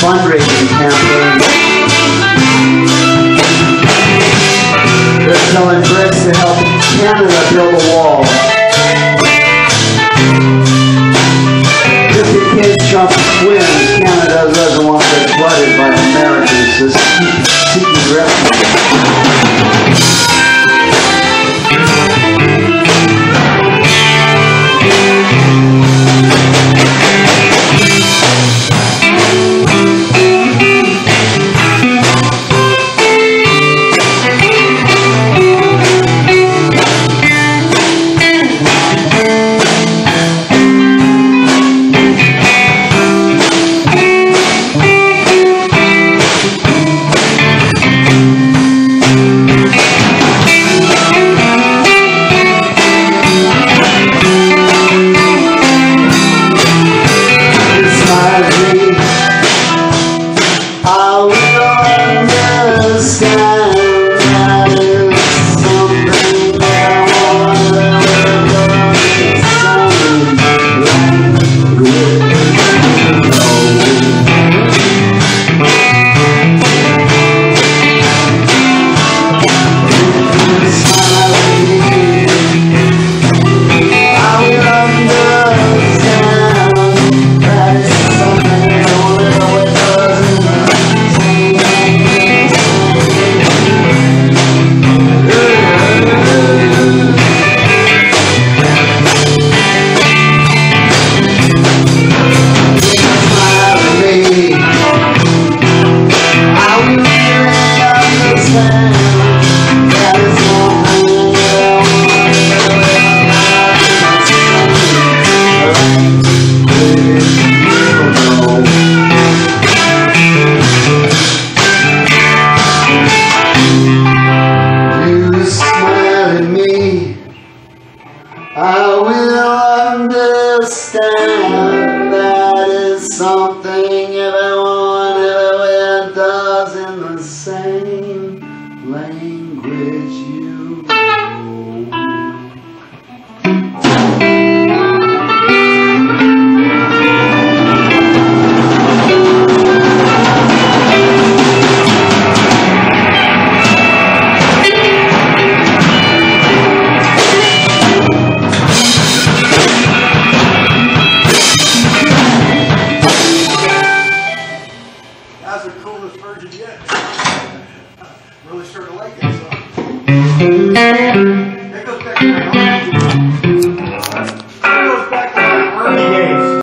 fundraising campaign. They're selling bricks to help Canada build a wall. 50 kids Trump wins. Canada doesn't want to get flooded by Americans seeking refuge. teu